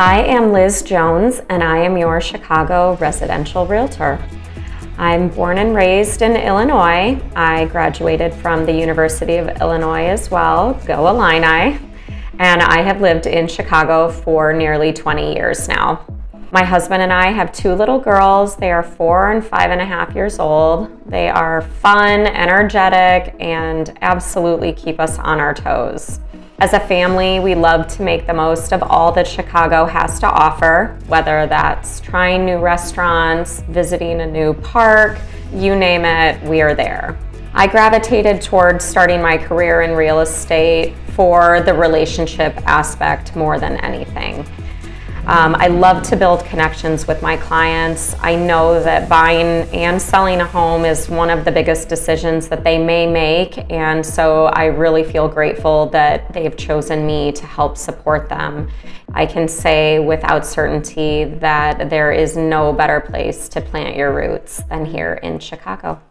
I am Liz Jones and I am your Chicago residential realtor. I'm born and raised in Illinois. I graduated from the University of Illinois as well, go Illini, and I have lived in Chicago for nearly 20 years now. My husband and I have two little girls. They are four and five and a half years old. They are fun, energetic, and absolutely keep us on our toes. As a family, we love to make the most of all that Chicago has to offer, whether that's trying new restaurants, visiting a new park, you name it, we are there. I gravitated towards starting my career in real estate for the relationship aspect more than anything. Um, I love to build connections with my clients. I know that buying and selling a home is one of the biggest decisions that they may make, and so I really feel grateful that they've chosen me to help support them. I can say without certainty that there is no better place to plant your roots than here in Chicago.